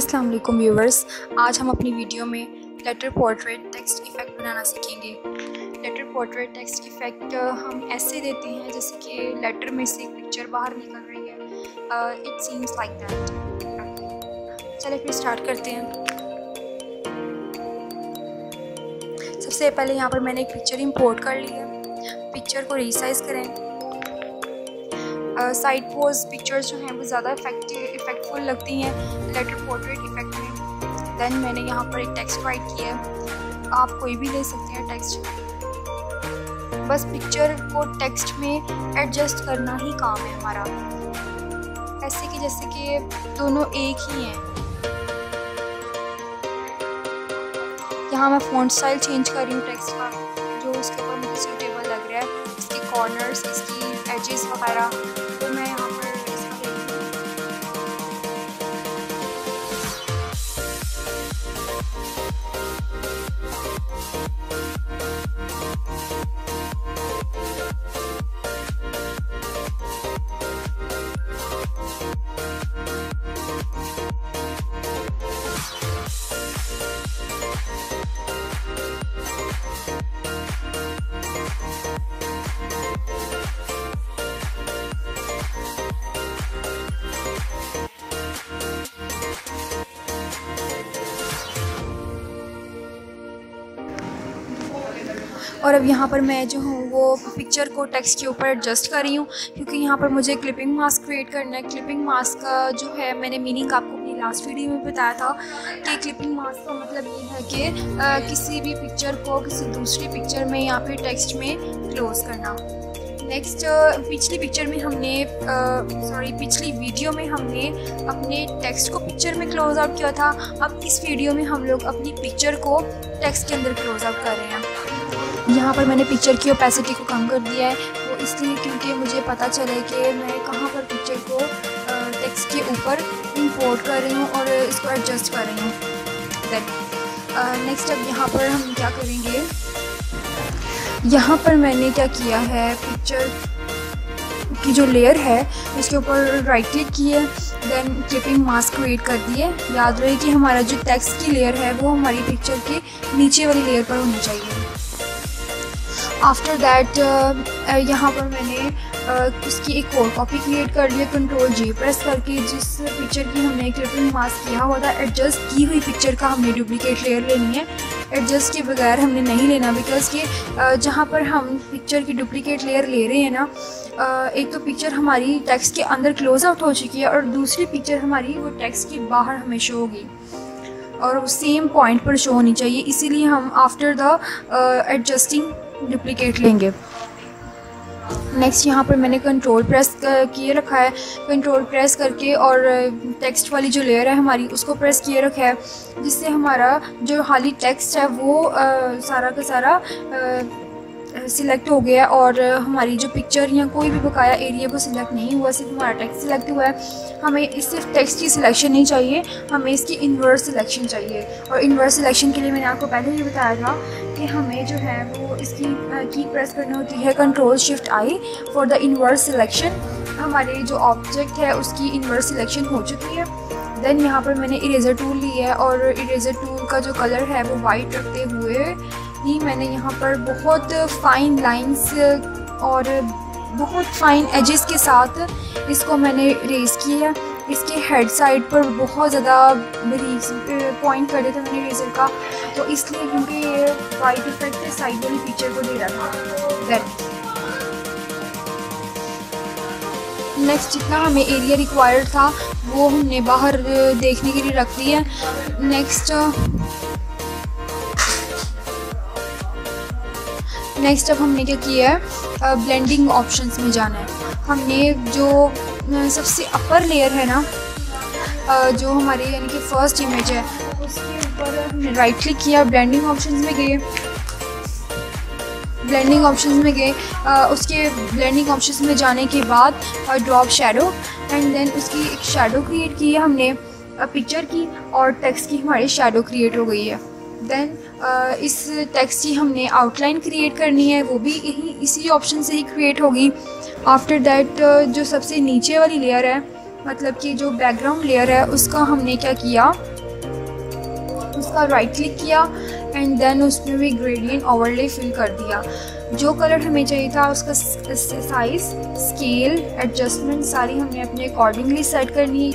अस्सलाम वालेकुम व्यूवर्स आज हम अपनी वीडियो में लेटर पोर्ट्रेट टेक्स्ट इफ़ेक्ट बनाना सीखेंगे। लेटर पोर्ट्रेट टेक्स्ट इफ़ेक्ट हम ऐसे देते हैं, जैसे कि लेटर में से पिक्चर बाहर निकल रही है। इट सीम्स लाइक दैट चलिए फिर स्टार्ट करते हैं। सबसे पहले यहाँ पर मैंने एक पिक्चर इंपोर्ट कर ली है। पिक्चर को रिसाइज़ करें। साइड पोज पिक्चर्स जो हैं, वो ज़्यादा इफ़ेक्टिव इफेक्टफुल लगती हैं लेटर पोर्ट्रेट इफ़ेक्ट में। देन मैंने यहाँ पर एक टेक्स्ट राइट किया है। आप कोई भी ले सकते हैं टेक्स्ट बस पिक्चर को टेक्स्ट में एडजस्ट करना ही काम है हमारा। ऐसे कि जैसे कि दोनों एक ही हैं। यहाँ मैं फ़ॉन्ट स्टाइल चेंज कर रही हूँ टेक्स्ट का, जो उसके ऊपर मुझे सूटेबल लग रहा है। इसके कॉर्नर्स इसकी एजेस वगैरह और अब यहाँ पर मैं जो हूँ, वो पिक्चर को टेक्स्ट के ऊपर एडजस्ट कर रही हूँ, क्योंकि यहाँ पर मुझे क्लिपिंग मास्क क्रिएट करना है। क्लिपिंग मास्क का जो है, मैंने मीनिंग आपको अपनी लास्ट वीडियो में बताया था कि क्लिपिंग मास्क का मतलब ये है कि किसी भी पिक्चर को किसी दूसरी पिक्चर में या फिर टेक्स्ट में क्लोज़ करना। नेक्स्ट पिछली पिक्चर में हमने सॉरी पिछली वीडियो में हमने अपने टेक्स्ट को पिक्चर में क्लोज आउट किया था। अब इस वीडियो में हम लोग अपनी पिक्चर को टेक्स्ट के अंदर क्लोज आउट कर रहे हैं। यहाँ पर मैंने पिक्चर की ओपेसिटी को कम कर दिया है। वो इसलिए क्योंकि मुझे पता चले कि मैं कहाँ पर पिक्चर को टेक्स्ट के ऊपर इंपोर्ट कर रही हूँ और इसको एडजस्ट कर रही हूँ। नेक्स्ट अब यहाँ पर हम क्या करेंगे? यहाँ पर मैंने क्या किया है? पिक्चर की जो लेयर है, उसके ऊपर राइट क्लिक किए देन क्लिपिंग मास्क क्रिएट कर दिए याद रहे कि हमारा जो टेक्स्ट की लेयर है, वो हमारी पिक्चर के नीचे वाली लेयर पर होनी चाहिए। आफ्टर दैट uh, uh, यहाँ पर मैंने uh, इसकी एक और कॉपी क्रिएट कर लिया कंट्रोल जी प्रेस करके जिस पिक्चर की हमने क्लिपिंग मास्क किया हुआ था एडजस्ट की हुई पिक्चर का हमने डुप्लीकेट लेयर लेनी है। एडजस्ट के बगैर हमने नहीं लेना बिकॉज़ कि जहाँ पर हम पिक्चर की डुप्लीकेट लेयर ले रहे हैं ना एक तो पिक्चर हमारी टेक्स्ट के अंदर क्लोज आउट हो चुकी है और दूसरी पिक्चर हमारी वो टेक्स्ट के बाहर हमें शो होगी। और सेम पॉइंट पर शो होनी चाहिए इसीलिए हम आफ्टर द एडजस्टिंग डुप्लीकेट लेंगे। नेक्स्ट यहाँ पर मैंने कंट्रोल प्रेस किए रखा है। कंट्रोल प्रेस करके और टेक्स्ट वाली जो लेयर है हमारी उसको प्रेस किए रखा है। जिससे हमारा जो हाली टेक्स्ट है वो आ, सारा का सारा सिलेक्ट हो गया और हमारी जो पिक्चर या कोई भी बकाया एरिया वो सिलेक्ट नहीं हुआ सिर्फ़ हमारा टेक्स्ट सिलेक्ट हुआ है। हमें इस सिर्फ़ टेक्स्ट की सिलेक्शन नहीं चाहिए हमें इसकी इन्वर्स सिलेक्शन चाहिए। और इन्वर्स सिलेक्शन के लिए मैंने आपको पहले ही बताया था कि हमें जो है वो इसकी की प्रेस करनी होती है। Control shift I for the inverse selection हमारे जो ऑब्जेक्ट है, उसकी इन्वर्स सिलेक्शन हो चुकी है। देन यहाँ पर मैंने इरेज़र टूल लिया है और इरेज़र टूल का जो कलर है, वो वाइट रखते हुए ही मैंने यहाँ पर बहुत फाइन लाइंस और बहुत फाइन एजेस के साथ इसको मैंने रेस किया है। इसके हेड साइड पर बहुत ज़्यादा पॉइंट कर था मैंने रेजर का तो इसलिए क्योंकि ये वाइट इफ़ेक्ट साइड वाली फीचर को दे रहा था। दैट नेक्स्ट जितना हमें एरिया रिक्वायर्ड था, वो हमने बाहर देखने के लिए रख दिया नेक्स्ट नेक्स्ट अब हमने क्या किया है? ब्लेंडिंग ऑप्शंस में जाना है। हमने जो सबसे अपर लेयर है ना जो हमारे यानी कि फ़र्स्ट इमेज है, उसके ऊपर हमने राइट क्लिक किया ब्लेंडिंग ऑप्शंस में गए। ब्लेंडिंग ऑप्शंस में गए उसके ब्लेंडिंग ऑप्शंस में जाने के बाद ड्रॉप शेडो एंड देन उसकी एक शेडो क्रिएट की है हमने पिक्चर की, और टेक्स्ट की हमारी शेडो क्रिएट हो गई है। देन इस टेक्स्ट की हमने आउटलाइन क्रिएट करनी है, वो भी यही इसी ऑप्शन से ही क्रिएट होगी। आफ्टर दैट जो सबसे नीचे वाली लेयर है मतलब कि जो बैकग्राउंड लेयर है, उसका हमने क्या किया? उसका राइट क्लिक किया एंड देन उसमें भी ग्रेडियंट ओवरले फिल कर दिया। जो कलर हमें चाहिए था, उसका साइज़ स्केल एडजस्टमेंट सारी हमने अपने अकॉर्डिंगली सेट करनी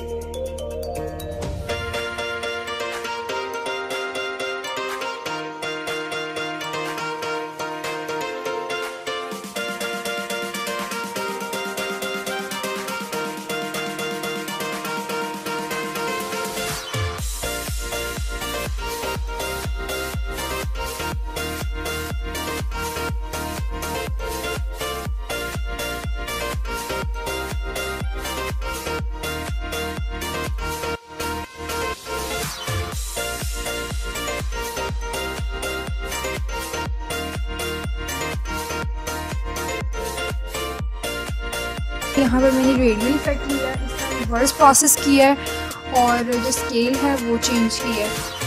यहाँ पर मैंने रेडियल इफ़ेक्ट किया है इसका रिवर्स प्रोसेस किया है और जो स्केल है वो चेंज किया है।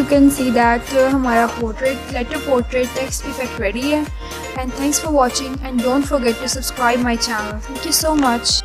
Can see that uh, हमारा portrait letter portrait text effect ready है and thanks for watching and don't forget to subscribe my channel thank you so much